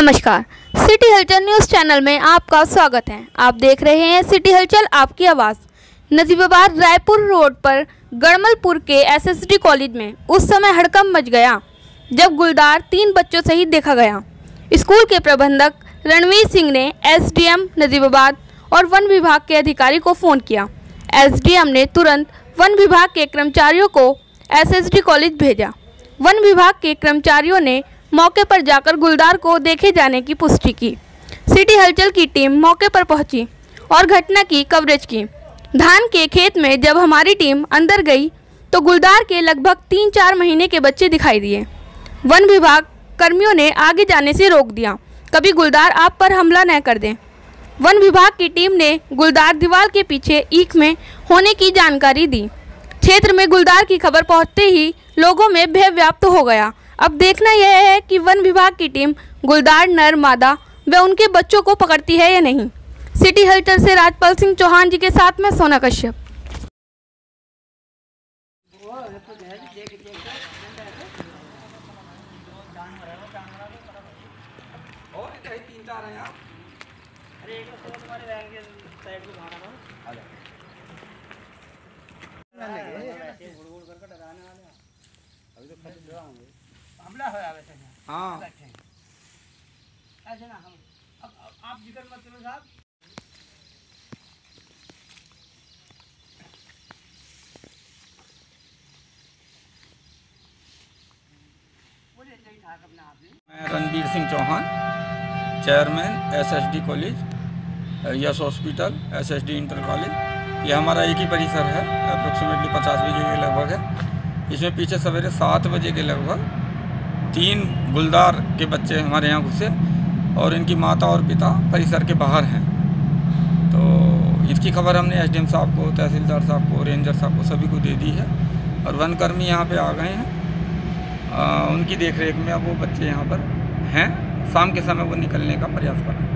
नमस्कार। सिटी हलचल news channel में आपका स्वागत है। आप देख रहे हैं सिटी हलचल आपकी आवाज़। नजीबाबाद रायपुर रोड पर गड़मलपुर के एसएसडी कॉलेज में उस समय हड़कंप मच गया, जब गुलदार तीन बच्चों सहित देखा गया। स्कूल के प्रबंधक रणवीर सिंह ने एसडीएम नजीबाबाद और वन विभाग के अधिकारी को फ़ोन किया। एसडीएम ने तुरंत वन विभाग के कर्मचारियों को एसएसडी कॉलेज भेजा। वन विभाग के कर्मचारियों ने मौके पर जाकर गुलदार को देखे जाने की पुष्टि की। सिटी हलचल की टीम मौके पर पहुँची और घटना की कवरेज की। धान के खेत में जब हमारी टीम अंदर गई तो गुलदार के लगभग तीन चार महीने के बच्चे दिखाई दिए। वन विभाग कर्मियों ने आगे जाने से रोक दिया। कभी गुलदार आप पर हमला न कर दें। वन विभाग की टीम ने गुलदार दीवार के पीछे ईख में होने की जानकारी दी। क्षेत्र में गुलदार की खबर पहुँचते ही लोगों में भय व्याप्त हो गया। अब देखना यह है कि वन विभाग की टीम गुलदार, नर, मादा व उनके बच्चों को पकड़ती है या नहीं। सिटी हल्टर से राजपाल सिंह चौहान जी के साथ में सोना कश्यप। अभी तो खरीद हमला हो थे हाँ बैठे। ऐसे ना हम। अब अब आप ज़िक्र मत करो साहब। मैं Ranbir Singh Chauhan chairman SSD college yes hospital SSD inter college. ये हमारा एक ही परिसर है अप्रोक्सीमेटली पचास बजे के लगभग है। इसमें पीछे सवेरे सात बजे के लगभग तीन गुलदार के बच्चे हमारे यहाँ घुसे और इनकी माता और पिता परिसर के बाहर हैं। तो इसकी खबर हमने एसडीएम साहब को तहसीलदार साहब को रेंजर साहब को सभी को दे दी है और वनकर्मी यहाँ पे आ गए हैं। आ, उनकी देखरेख में अब वो बच्चे यहाँ पर हैं। शाम के समय वो निकलने का प्रयास कर रहे हैं।